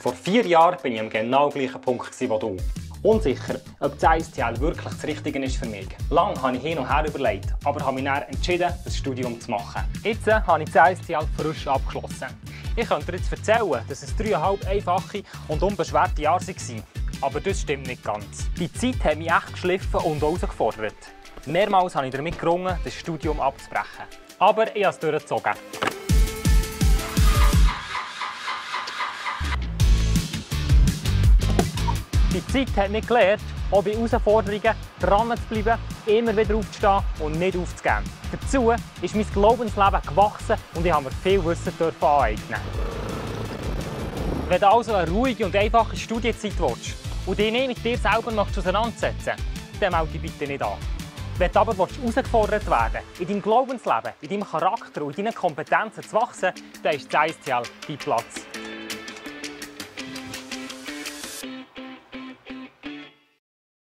Vor vier Jahren bin ich am genau gleichen Punkt wie du. Unsicher, ob das ISTL wirklich das Richtige ist für mich. Lange habe ich hin und her überlegt, aber habe mich dann entschieden, das Studium zu machen. Jetzt äh, habe ich das ISTL frisch abgeschlossen. Ich könnte dir jetzt erzählen, dass es dreieinhalb einfache und unbeschwerte Jahre waren. Aber das stimmt nicht ganz. Die Zeit hat mich echt geschliffen und herausgefordert. Mehrmals habe ich damit gerungen, das Studium abzubrechen. Aber ich habe es durchgezogen. Die Zeit hat mich gelernt, auch bei Herausforderungen dran zu bleiben, immer wieder aufzustehen und nicht aufzugeben. Dazu ist mein Glaubensleben gewachsen und ich habe mir viel Wissen aneignen. Wenn du also eine ruhige und einfache Studienzeit willst und dich nicht mit dir selber auseinandersetzen dann melde dich bitte nicht an. Wenn du aber herausgefordert werden in deinem Glaubensleben, in deinem Charakter und in deinen Kompetenzen zu wachsen, dann ist das ISTL dein Platz.